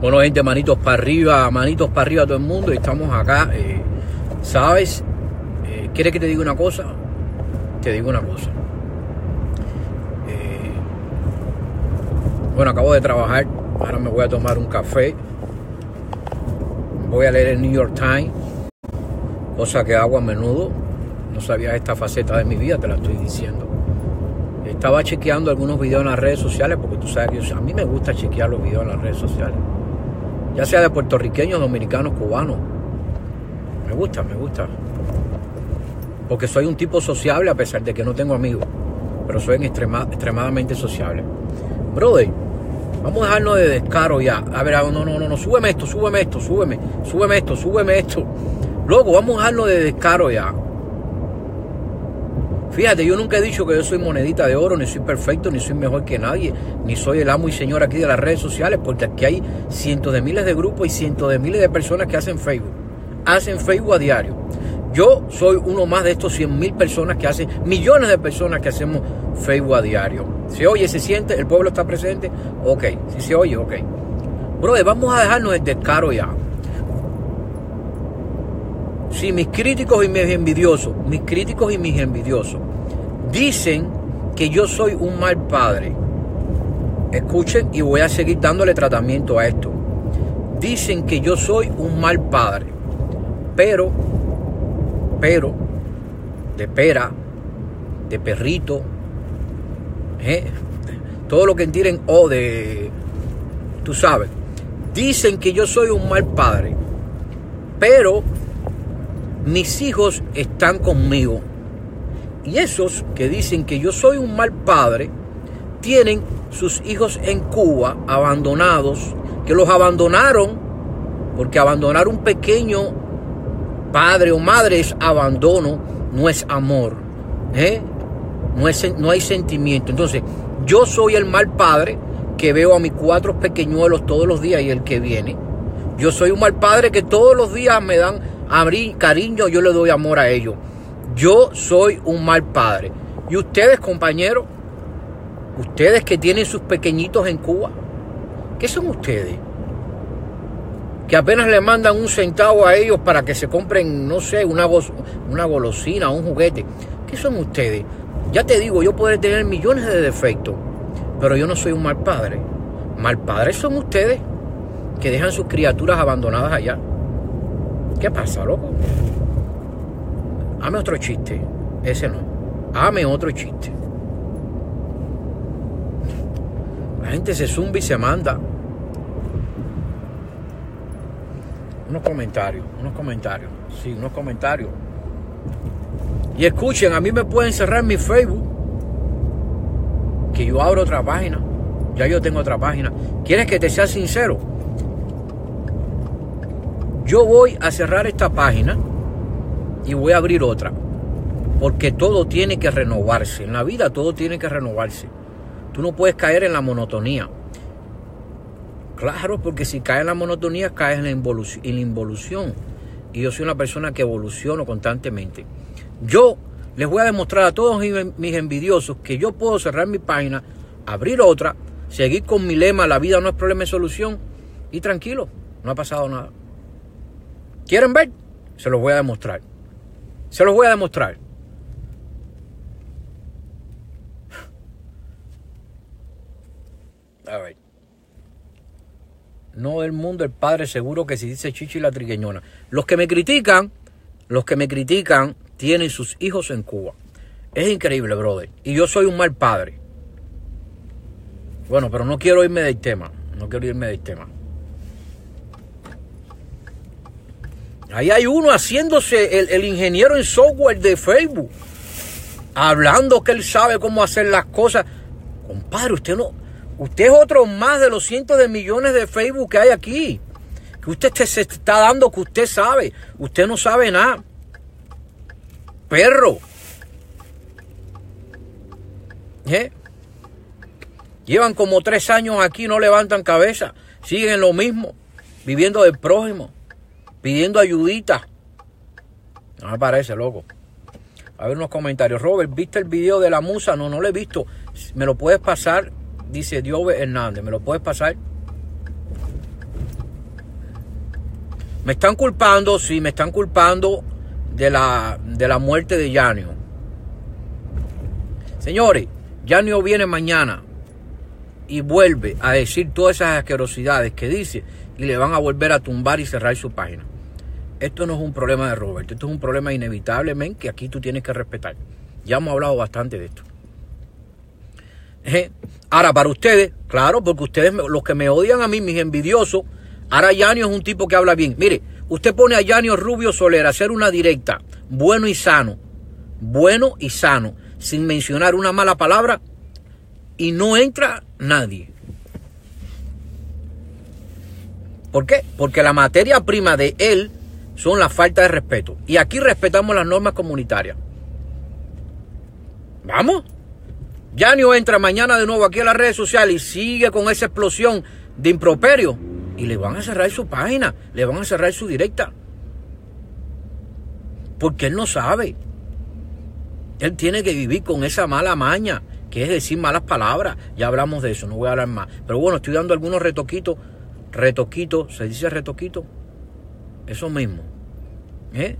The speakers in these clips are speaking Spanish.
Bueno, gente, manitos para arriba, manitos para arriba todo el mundo. Estamos acá. eh, ¿Sabes? Eh, ¿Quieres que te diga una cosa? Te digo una cosa. Eh, bueno, acabo de trabajar. Ahora me voy a tomar un café. Voy a leer el New York Times. Cosa que hago a menudo. No sabías esta faceta de mi vida, te la estoy diciendo. Estaba chequeando algunos videos en las redes sociales, porque tú sabes que a mí me gusta chequear los videos en las redes sociales. Ya sea de puertorriqueños, dominicanos, cubanos. Me gusta, me gusta. Porque soy un tipo sociable a pesar de que no tengo amigos. Pero soy extrema- extremadamente sociable. Brother, vamos a dejarnos de descaro ya. A ver, no, no, no, no, súbeme esto, súbeme esto, súbeme, súbeme esto, súbeme esto. Loco, vamos a dejarnos de descaro ya. Fíjate, yo nunca he dicho que yo soy monedita de oro, ni soy perfecto, ni soy mejor que nadie, ni soy el amo y señor aquí de las redes sociales, porque aquí hay cientos de miles de grupos y cientos de miles de personas que hacen Facebook. Hacen Facebook a diario. Yo soy uno más de estos 100 mil personas que hacen, millones de personas que hacemos Facebook a diario. ¿Se oye, se siente? ¿El pueblo está presente? Ok, si se oye, ok. Brother, vamos a dejarnos el descaro ya. Si mis críticos y mis envidiosos, mis críticos y mis envidiosos, dicen que yo soy un mal padre, escuchen y voy a seguir dándole tratamiento a esto. Dicen que yo soy un mal padre, pero, pero, de pera, de perrito, ¿eh? todo lo que tiren o de, tú sabes, dicen que yo soy un mal padre, pero mis hijos están conmigo. Y esos que dicen que yo soy un mal padre, tienen sus hijos en Cuba abandonados, que los abandonaron, porque abandonar un pequeño padre o madre es abandono, no es amor. ¿eh? No, es, no hay sentimiento. Entonces, yo soy el mal padre que veo a mis cuatro pequeñuelos todos los días y el que viene. Yo soy un mal padre que todos los días me dan cariño, yo le doy amor a ellos. Yo soy un mal padre. Y ustedes, compañeros, ustedes que tienen sus pequeñitos en Cuba, ¿qué son ustedes? Que apenas le mandan un centavo a ellos para que se compren, no sé, una, una golosina, un juguete. ¿Qué son ustedes? Ya te digo, yo podré tener millones de defectos, pero yo no soy un mal padre. Mal padres son ustedes que dejan sus criaturas abandonadas allá. ¿Qué pasa, loco? Hame otro chiste. Ese no. Hame otro chiste. La gente se zumba y se manda. Unos comentarios, unos comentarios. Sí, unos comentarios. Y escuchen, a mí me pueden cerrar mi Facebook. Que yo abro otra página. Ya yo tengo otra página. ¿Quieres que te sea sincero? Yo voy a cerrar esta página y voy a abrir otra. Porque todo tiene que renovarse. En la vida todo tiene que renovarse. Tú no puedes caer en la monotonía. Claro, porque si caes en la monotonía, caes en la, la involución. Y yo soy una persona que evoluciono constantemente. Yo les voy a demostrar a todos mis envidiosos que yo puedo cerrar mi página, abrir otra, seguir con mi lema, la vida no es problema, es solución. Y tranquilo, no ha pasado nada. ¿Quieren ver? Se los voy a demostrar. Se los voy a demostrar. A ver. No del mundo el padre seguro que si dice Chichi la trigueñona. Los que me critican, los que me critican tienen sus hijos en Cuba. Es increíble, brother. Y yo soy un mal padre. Bueno, pero no quiero irme del tema. No quiero irme del tema. Ahí hay uno haciéndose el, el, ingeniero en software de Facebook. Hablando que él sabe cómo hacer las cosas. Compadre, usted no. Usted es otro más de los cientos de millones de Facebook que hay aquí. Que usted te, se está dando que usted sabe. Usted no sabe nada. Perro. ¿Eh? Llevan como tres años aquí, no levantan cabeza. Siguen en lo mismo. Viviendo del prójimo pidiendo ayudita. No me parece, loco. A ver unos comentarios. Robert, ¿viste el video de la musa? No, no lo he visto. ¿Me lo puedes pasar? Dice Diove Hernández. ¿Me lo puedes pasar? Me están culpando, sí, me están culpando de la, de la muerte de Yanio. Señores, Yanio viene mañana y vuelve a decir todas esas asquerosidades que dice y le van a volver a tumbar y cerrar su página. Esto no es un problema de Roberto, esto es un problema inevitablemente que aquí tú tienes que respetar. Ya hemos hablado bastante de esto. ¿Eh? Ahora, para ustedes, claro, porque ustedes, los que me odian a mí, mis envidiosos, ahora Yanio es un tipo que habla bien. Mire, usted pone a Yanio Rubio Soler a hacer una directa, bueno y sano, bueno y sano, sin mencionar una mala palabra, y no entra nadie. ¿Por qué? Porque la materia prima de él son la falta de respeto. Y aquí respetamos las normas comunitarias. Vamos. Yanio entra mañana de nuevo aquí a las redes sociales y sigue con esa explosión de improperio. Y le van a cerrar su página, le van a cerrar su directa. Porque él no sabe. Él tiene que vivir con esa mala maña, que es decir malas palabras. Ya hablamos de eso, no voy a hablar más. Pero bueno, estoy dando algunos retoquitos. Retoquitos, ¿se dice retoquito? Eso mismo. ¿Eh?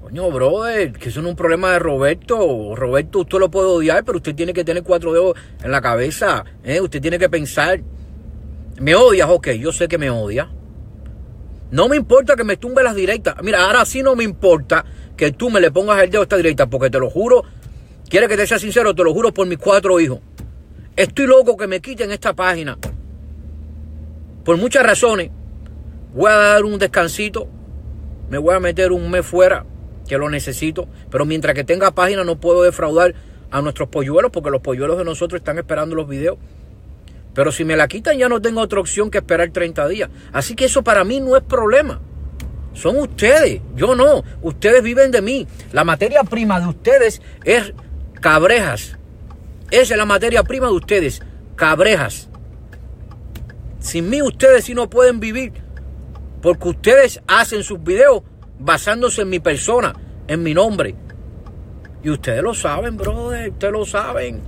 Coño, brother, que eso no es un problema de Roberto. Roberto, usted lo puede odiar, pero usted tiene que tener cuatro dedos en la cabeza. ¿eh? Usted tiene que pensar. ¿Me odias? Ok, yo sé que me odia. No me importa que me tumbe las directas. Mira, ahora sí no me importa que tú me le pongas el dedo a esta directa, porque te lo juro, quiere que te sea sincero, te lo juro por mis cuatro hijos. Estoy loco que me quiten esta página. Por muchas razones. Voy a dar un descansito. Me voy a meter un mes fuera, que lo necesito. Pero mientras que tenga página no puedo defraudar a nuestros polluelos, porque los polluelos de nosotros están esperando los videos. Pero si me la quitan ya no tengo otra opción que esperar 30 días. Así que eso para mí no es problema. Son ustedes, yo no. Ustedes viven de mí. La materia prima de ustedes es cabrejas. Esa es la materia prima de ustedes, cabrejas. Sin mí ustedes sí no pueden vivir. Porque ustedes hacen sus videos basándose en mi persona, en mi nombre. Y ustedes lo saben, brother, ustedes lo saben.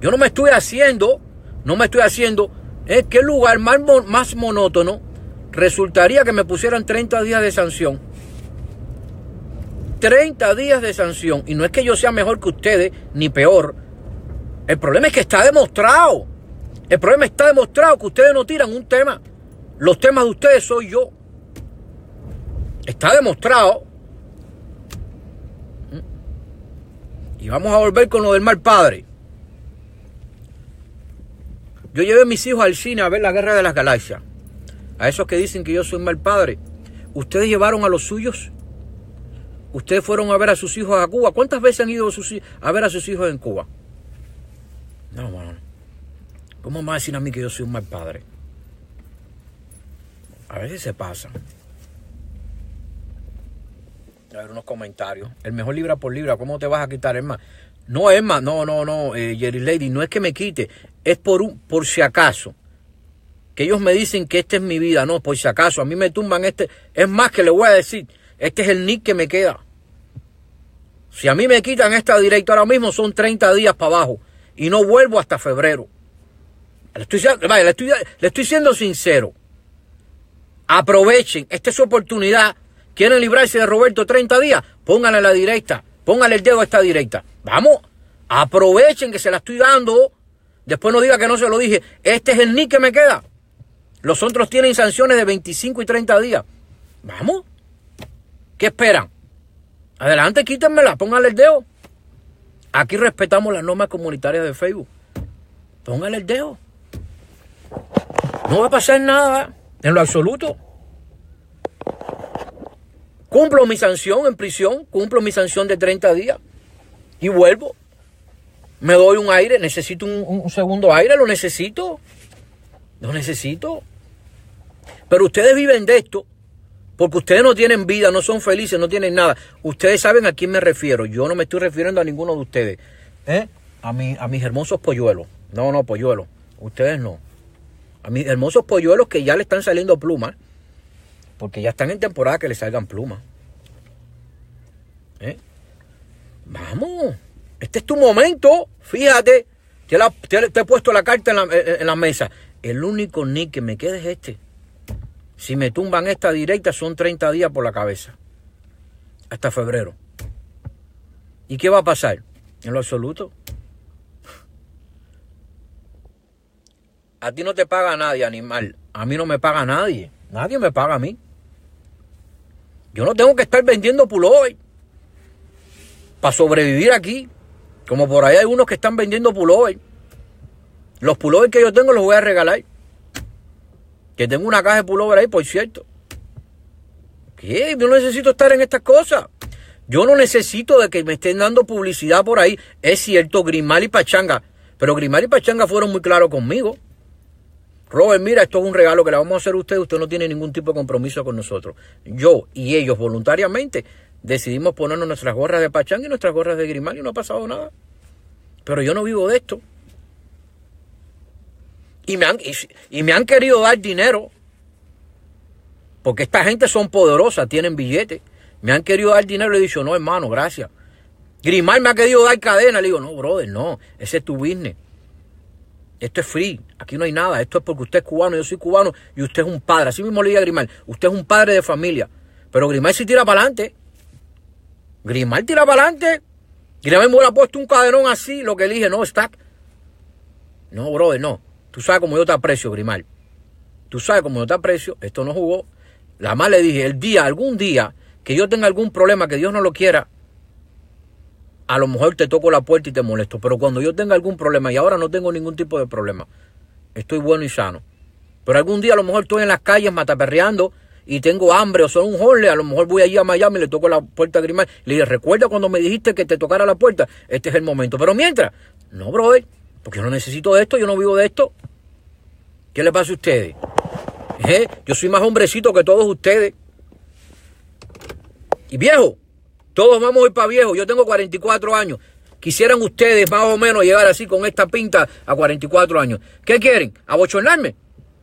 Yo no me estoy haciendo, no me estoy haciendo, que el lugar más monótono resultaría que me pusieran 30 días de sanción. 30 días de sanción. Y no es que yo sea mejor que ustedes, ni peor. El problema es que está demostrado. El problema está demostrado que ustedes no tiran un tema. Los temas de ustedes soy yo. Está demostrado. Y vamos a volver con lo del mal padre. Yo llevé a mis hijos al cine a ver la Guerra de las Galaxias. A esos que dicen que yo soy mal padre. ¿Ustedes llevaron a los suyos? ¿Ustedes fueron a ver a sus hijos a Cuba? ¿Cuántas veces han ido a, ver a sus hijos en Cuba? No, bueno. ¿Cómo me va a decir a mí que yo soy un mal padre? A veces se pasa. A ver unos comentarios. El mejor libra por libra, ¿cómo te vas a quitar, Emma? No, Emma, no, no, no, eh, Jerry Lady, no es que me quite, es por, un, por si acaso que ellos me dicen que esta es mi vida, no, por si acaso, a mí me tumban este, es más que le voy a decir, este es el nick que me queda. Si a mí me quitan esta directa ahora mismo son 30 días para abajo y no vuelvo hasta febrero. Le estoy, le estoy, le estoy siendo sincero. Aprovechen, esta es su oportunidad. ¿Quieren librarse de Roberto 30 días? Pónganle la directa, pónganle el dedo a esta directa. Vamos, aprovechen que se la estoy dando. Después no diga que no se lo dije. Este es el nick que me queda. Los otros tienen sanciones de 25 y 30 días. Vamos. ¿Qué esperan? Adelante, quítenmela, pónganle el dedo. Aquí respetamos las normas comunitarias de Facebook. Pónganle el dedo. No va a pasar nada, en lo absoluto. Cumplo mi sanción en prisión, cumplo mi sanción de 30 días y vuelvo. Me doy un aire, necesito un, un segundo aire, lo necesito. No necesito. Pero ustedes viven de esto porque ustedes no tienen vida, no son felices, no tienen nada. Ustedes saben a quién me refiero. Yo no me estoy refiriendo a ninguno de ustedes. ¿Eh? A, mi, a mis hermosos polluelos. No, no, polluelos. Ustedes no. A mis hermosos polluelos que ya le están saliendo plumas. Porque ya están en temporada que le salgan plumas. ¿Eh? Vamos. Este es tu momento. Fíjate. Te, he puesto la carta en la, en la mesa. El único nick que me queda es este. Si me tumban esta directa son 30 días por la cabeza. Hasta febrero. ¿Y qué va a pasar? En lo absoluto. A ti no te paga nadie, animal. A mí no me paga nadie. Nadie me paga a mí. Yo no tengo que estar vendiendo pullover para sobrevivir aquí. Como por ahí hay unos que están vendiendo pullover. Los pullovers que yo tengo los voy a regalar. Que tengo una caja de pullover ahí, por cierto. ¿Qué? Yo no necesito estar en estas cosas. Yo no necesito de que me estén dando publicidad por ahí. Es cierto, Grimal y Pachanga. Pero Grimal y Pachanga fueron muy claros conmigo. Robert, mira, esto es un regalo que le vamos a hacer a usted. Usted no tiene ningún tipo de compromiso con nosotros. Yo y ellos voluntariamente decidimos ponernos nuestras gorras de Pachanga y nuestras gorras de Grimal y no ha pasado nada. Pero yo no vivo de esto. Y me han, y me han querido dar dinero. Porque esta gente son poderosas, tienen billetes. Me han querido dar dinero y he dicho, no, hermano, gracias. Grimal me ha querido dar cadena. Le digo, no, brother, no, ese es tu business. Esto es free, aquí no hay nada. Esto es porque usted es cubano, yo soy cubano y usted es un padre. Así mismo le a Grimal, usted es un padre de familia. Pero Grimal sí tira para adelante. Grimal tira para adelante. Grimal me hubiera puesto un cadenón así, lo que elige, no, stack. No, brother, no. Tú sabes cómo yo te aprecio, Grimal. Tú sabes cómo yo te aprecio. Esto no jugó. La más le dije, el día, algún día, que yo tenga algún problema, que Dios no lo quiera, a lo mejor te toco la puerta y te molesto. Pero cuando yo tenga algún problema, y ahora no tengo ningún tipo de problema, estoy bueno y sano. Pero algún día a lo mejor estoy en las calles mataperreando y tengo hambre o soy un jorle, a lo mejor voy allí a Miami y le toco la puerta a Grimal. Le dije, recuerda cuando me dijiste que te tocara la puerta, este es el momento. Pero mientras, no, brother, porque yo no necesito esto, yo no vivo de esto. ¿Qué le pasa a ustedes? ¿Eh? Yo soy más hombrecito que todos ustedes. Y viejo, todos vamos a ir para viejo. Yo tengo 44 años. Quisieran ustedes más o menos llegar así con esta pinta a 44 años. ¿Qué quieren? ¿Abochornarme?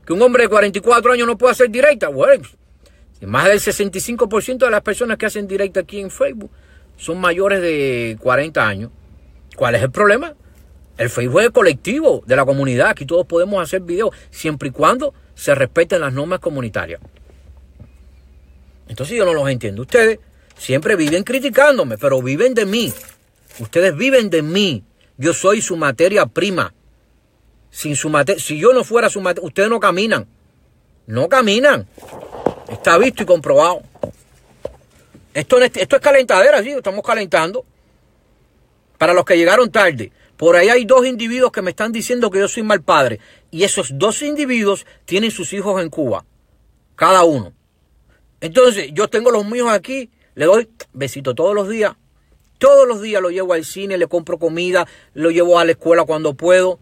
¿Que un hombre de 44 años no pueda hacer directa? Bueno, más del 65% de las personas que hacen directa aquí en Facebook son mayores de 40 años. ¿Cuál es el problema? El Facebook es colectivo de la comunidad. Aquí todos podemos hacer videos siempre y cuando se respeten las normas comunitarias. Entonces yo no los entiendo. Ustedes siempre viven criticándome, pero viven de mí. Ustedes viven de mí. Yo soy su materia prima. Sin su si yo no fuera su materia, ustedes no caminan. No caminan. Está visto y comprobado. Esto, esto es calentadera, sí, estamos calentando. Para los que llegaron tarde, por ahí hay dos individuos que me están diciendo que yo soy mal padre. Y esos dos individuos tienen sus hijos en Cuba. Cada uno. Entonces, yo tengo los míos aquí, le doy besito todos los días. Todos los días lo llevo al cine, le compro comida, lo llevo a la escuela cuando puedo.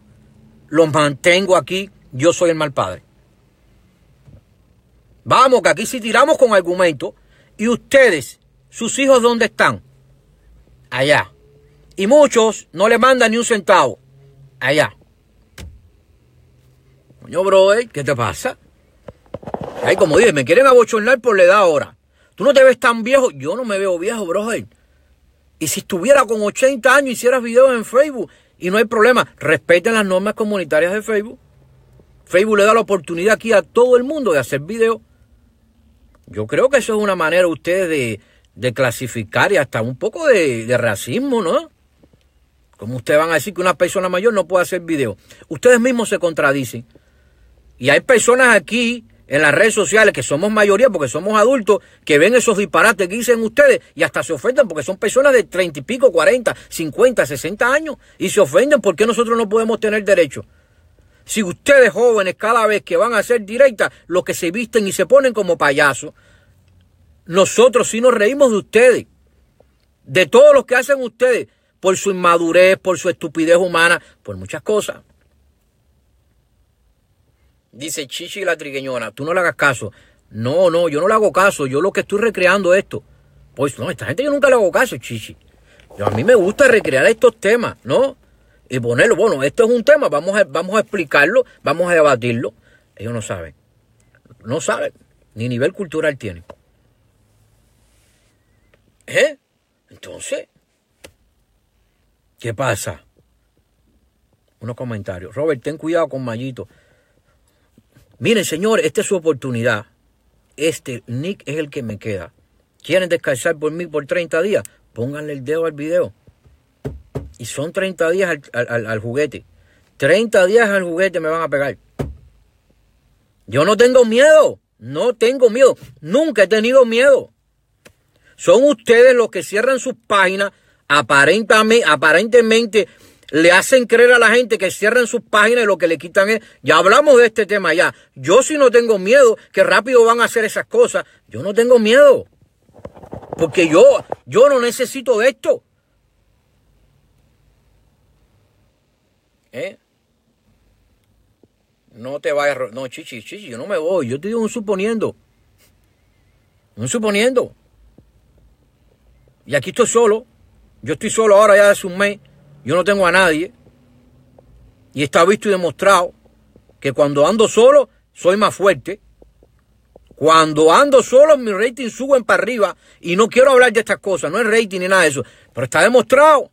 Los mantengo aquí. Yo soy el mal padre. Vamos, que aquí sí tiramos con argumentos. ¿Y ustedes, sus hijos, dónde están? Allá. Y muchos no le mandan ni un centavo. Allá. Coño, bro, ¿qué te pasa? Ay, como dije, me quieren abochornar por la edad ahora. Tú no te ves tan viejo. Yo no me veo viejo, brother. Y si estuviera con 80 años, hicieras videos en Facebook y no hay problema. Respeten las normas comunitarias de Facebook. Facebook le da la oportunidad aquí a todo el mundo de hacer videos. Yo creo que eso es una manera ustedes de, clasificar y hasta un poco de, de racismo, ¿no? Como ustedes van a decir que una persona mayor no puede hacer videos. Ustedes mismos se contradicen. Y hay personas aquí en las redes sociales, que somos mayoría porque somos adultos, que ven esos disparates que dicen ustedes y hasta se ofenden porque son personas de treinta y pico, cuarenta, cincuenta, sesenta años y se ofenden porque nosotros no podemos tener derecho. Si ustedes jóvenes cada vez que van a hacer directa, los que se visten y se ponen como payasos, nosotros sí nos reímos de ustedes, de todo lo que hacen ustedes, por su inmadurez, por su estupidez humana, por muchas cosas. Dice Chichi la trigueñona, tú no le hagas caso. No, no, yo no le hago caso, yo lo que estoy recreando esto. Pues no, esta gente yo nunca le hago caso, Chichi. a mí me gusta recrear estos temas, ¿no? Y ponerlo, bueno, esto es un tema, vamos a, vamos a explicarlo, vamos a debatirlo. Ellos no saben. No saben, ni nivel cultural tienen. ¿Eh? Entonces, ¿qué pasa? Unos comentarios. Robert, ten cuidado con Mayito. Miren, señores, esta es su oportunidad. este nick es el que me queda. ¿Quieren descansar por mí por 30 días? Pónganle el dedo al video. Y son 30 días al, al juguete. 30 días al juguete me van a pegar. Yo no tengo miedo. No tengo miedo. Nunca he tenido miedo. Son ustedes los que cierran sus páginas. Aparentemente, aparentemente le hacen creer a la gente que cierran sus páginas y lo que le quitan es, ya hablamos de este tema ya. Yo sí no tengo miedo, que rápido van a hacer esas cosas. Yo no tengo miedo. Porque yo, yo no necesito esto. ¿Eh? No te vayas, no, chichi, chichi, yo no me voy, yo te digo un suponiendo. Un suponiendo. Y aquí estoy solo. Yo estoy solo ahora ya hace un mes. Yo no tengo a nadie. Y está visto y demostrado que cuando ando solo soy más fuerte. Cuando ando solo mi rating suben para arriba y no quiero hablar de estas cosas, no es rating ni nada de eso, pero está demostrado.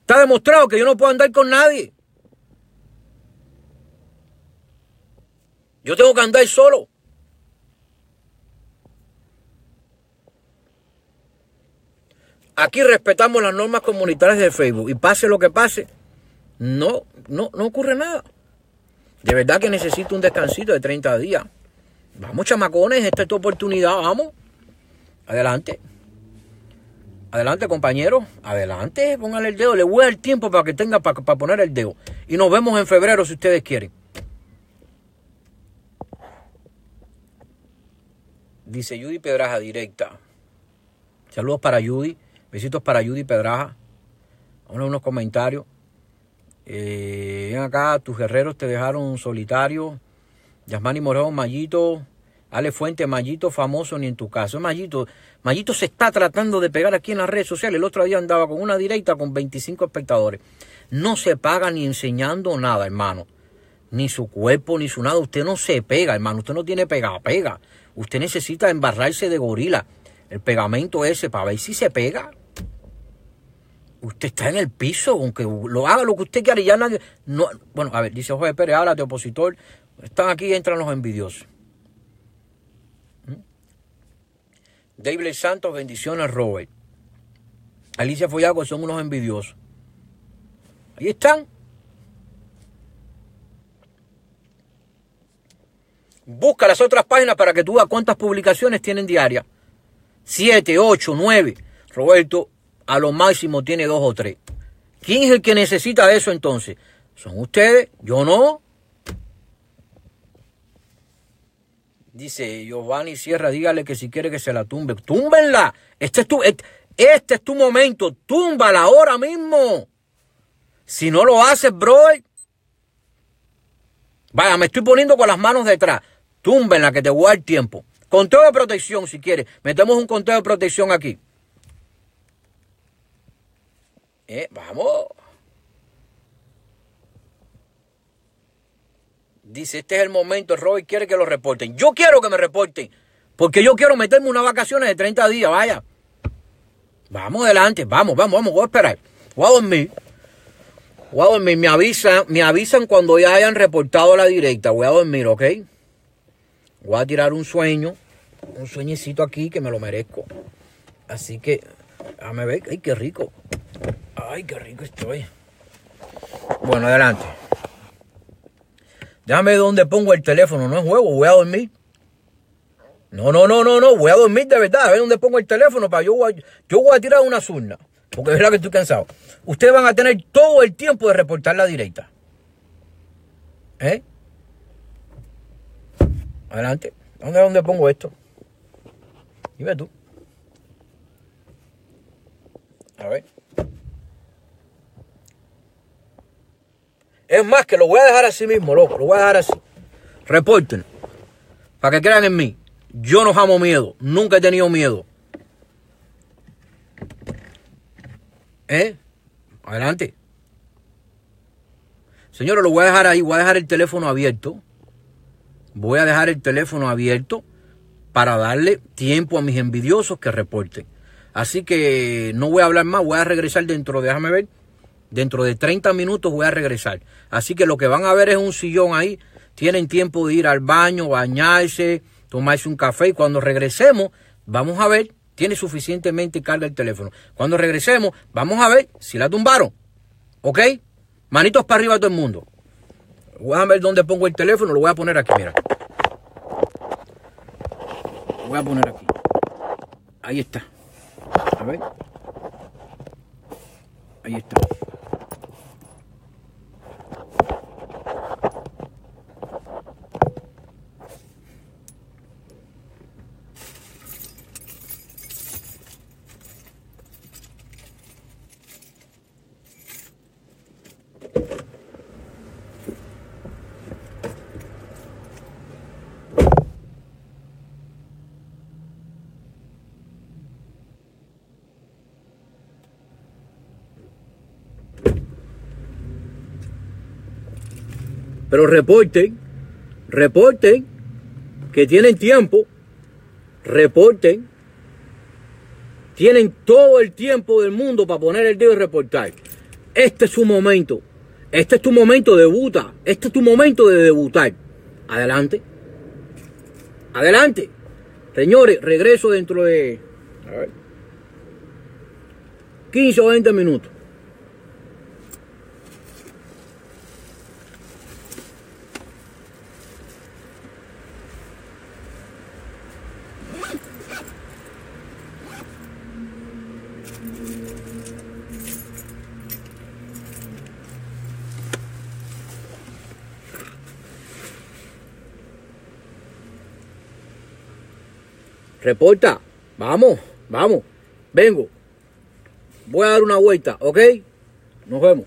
Está demostrado que yo no puedo andar con nadie. Yo tengo que andar solo. Aquí respetamos las normas comunitarias de Facebook y pase lo que pase, no, no, no ocurre nada. De verdad que necesito un descansito de 30 días. Vamos, chamacones, esta es tu oportunidad, vamos. Adelante. Adelante, compañero. Adelante, póngale el dedo. Le voy a dar tiempo para que tenga para, para poner el dedo. Y nos vemos en febrero si ustedes quieren. Dice Judy Pedraja directa. Saludos para Judy. Besitos para Judy Pedraja. unos comentarios. Eh, ven acá, tus guerreros te dejaron solitario. Yasmani Morón, Mayito, Ale Fuente, Mayito famoso ni en tu caso. Mayito, Mayito se está tratando de pegar aquí en las redes sociales. El otro día andaba con una directa con 25 espectadores. No se paga ni enseñando nada, hermano. Ni su cuerpo, ni su nada. Usted no se pega, hermano. Usted no tiene pega, pega. Usted necesita embarrarse de gorila. El pegamento ese para ver si se pega. Usted está en el piso, aunque lo haga lo que usted quiera y ya nadie. No, bueno, a ver, dice Jorge Pérez, habla de opositor. Están aquí, entran los envidiosos. ¿Mm? David Santos, bendiciones, Robert. Alicia Follago son unos envidiosos. Ahí están. Busca las otras páginas para que tú veas cuántas publicaciones tienen diarias. Siete, ocho, nueve. Roberto, a lo máximo tiene dos o tres. ¿Quién es el que necesita eso entonces? Son ustedes, yo no. Dice Giovanni Sierra, dígale que si quiere que se la tumbe. ¡Túmbenla! Este es tu, este es tu momento. Túmbala ahora mismo. Si no lo haces, bro. Vaya, me estoy poniendo con las manos detrás. Túmbenla que te voy a dar tiempo. Conteo de protección, si quieres. Metemos un conteo de protección aquí. Eh, vamos. Dice, este es el momento, Roy quiere que lo reporten. Yo quiero que me reporten. Porque yo quiero meterme unas vacaciones de 30 días, vaya. Vamos adelante, vamos, vamos, vamos, voy a esperar. Voy a dormir. Voy a dormir, me avisan, me avisan cuando ya hayan reportado la directa. Voy a dormir, ¿ok? Voy a tirar un sueño, un sueñecito aquí que me lo merezco. Así que, déjame ver, ay, qué rico. Ay, qué rico estoy. Bueno, adelante. Déjame ver dónde pongo el teléfono, no es juego, voy a dormir. No, no, no, no, no, voy a dormir de verdad, a ver dónde pongo el teléfono para yo voy yo voy a tirar una zurna, porque es verdad que estoy cansado. Ustedes van a tener todo el tiempo de reportar la directa. ¿Eh? Adelante. ¿Dónde, dónde pongo esto? Dime tú. A ver. Es más, que lo voy a dejar así mismo, loco. Lo voy a dejar así. Reporten. Para que crean en mí. Yo no amo miedo. Nunca he tenido miedo. ¿Eh? Adelante. Señores, lo voy a dejar ahí. Voy a dejar el teléfono abierto voy a dejar el teléfono abierto para darle tiempo a mis envidiosos que reporten. Así que no voy a hablar más, voy a regresar dentro, déjame ver, dentro de 30 minutos voy a regresar. Así que lo que van a ver es un sillón ahí, tienen tiempo de ir al baño, bañarse, tomarse un café y cuando regresemos vamos a ver, tiene suficientemente carga el teléfono. Cuando regresemos vamos a ver si la tumbaron. ¿Ok? Manitos para arriba todo el mundo. Voy a ver dónde pongo el teléfono, lo voy a poner aquí, mira. Lo voy a poner aquí. Ahí está. A ver. Ahí está. Pero reporten, reporten que tienen tiempo, reporten, tienen todo el tiempo del mundo para poner el dedo y reportar. Este es su momento, este es tu momento, debuta, este es tu momento de debutar. Adelante, adelante. Señores, regreso dentro de a ver, 15 o 20 minutos. Reporta. Vamos, vamos. Vengo. Voy a dar una vuelta, ¿ok? Nos vemos.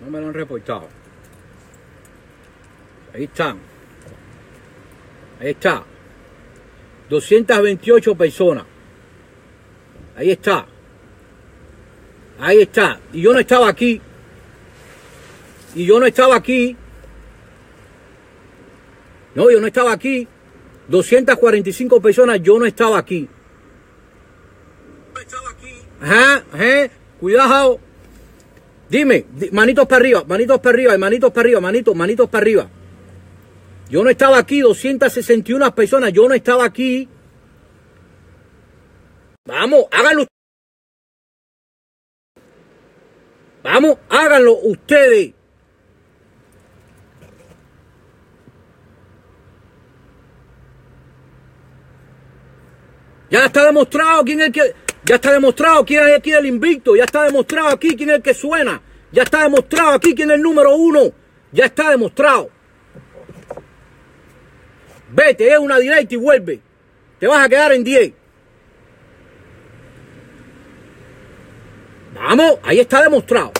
No me lo han reportado. Ahí está. Ahí está. 228 personas. Ahí está. Ahí está. Y yo no estaba aquí. Y yo no estaba aquí. No, yo no estaba aquí. 245 personas, yo no estaba aquí. Ajá, ajá. Cuidado. Dime, manitos para arriba, manitos para arriba, manitos para arriba, manitos, manitos para arriba. Yo no estaba aquí, 261 personas, yo no estaba aquí. Vamos, háganlo. Vamos, háganlo ustedes. Ya está demostrado quién es el que. Ya está demostrado quién es aquí el invicto. Ya está demostrado aquí quién es el que suena. Ya está demostrado aquí quién es el número uno. Ya está demostrado. Vete, es una directa y vuelve. Te vas a quedar en 10. Vamos, ahí está demostrado.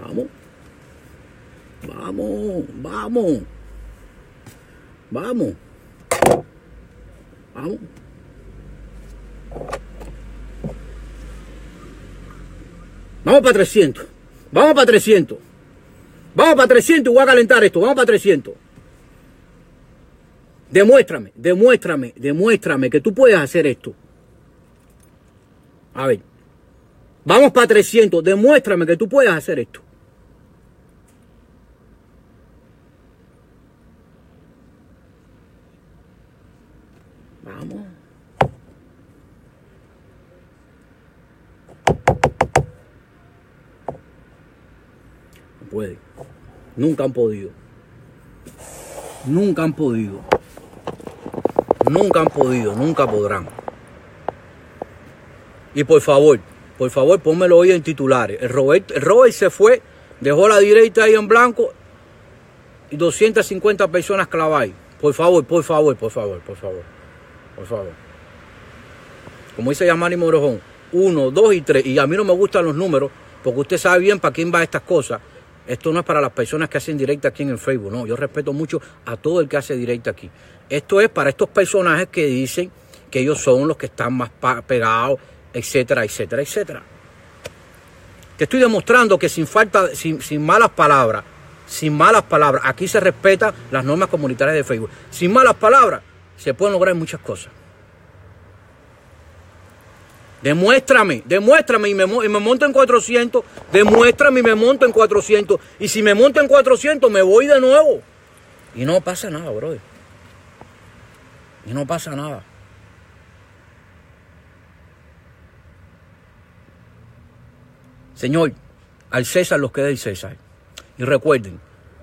Vamos. Vamos, vamos. Vamos. Vamos. Vamos para 300. Vamos para 300. Vamos para 300 y voy a calentar esto. Vamos para 300. Demuéstrame, demuéstrame, demuéstrame que tú puedes hacer esto. A ver. Vamos para 300. Demuéstrame que tú puedes hacer esto. Vamos. Puede. Nunca han podido. Nunca han podido. Nunca han podido, nunca podrán. Y por favor, por favor, pónmelo hoy en titulares. El Robert, el Robert se fue, dejó la directa ahí en blanco y 250 personas clavadas. Por favor, por favor, por favor, por favor. Por favor. Como dice Yamani Morojón, uno, dos y tres. Y a mí no me gustan los números, porque usted sabe bien para quién va estas cosas. Esto no es para las personas que hacen directa aquí en el Facebook, no. Yo respeto mucho a todo el que hace directa aquí. Esto es para estos personajes que dicen que ellos son los que están más pegados, etcétera, etcétera, etcétera. Te estoy demostrando que sin falta, sin, sin malas palabras, sin malas palabras, aquí se respetan las normas comunitarias de Facebook. Sin malas palabras, se pueden lograr muchas cosas. Demuéstrame, demuéstrame y me, me, monto en 400. Demuéstrame y me monto en 400. Y si me monto en 400, me voy de nuevo. Y no pasa nada, brother. Y no pasa nada. Señor, al César los queda el César. Y recuerden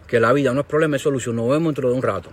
que la vida no es problema, es solución. Nos vemos dentro de un rato.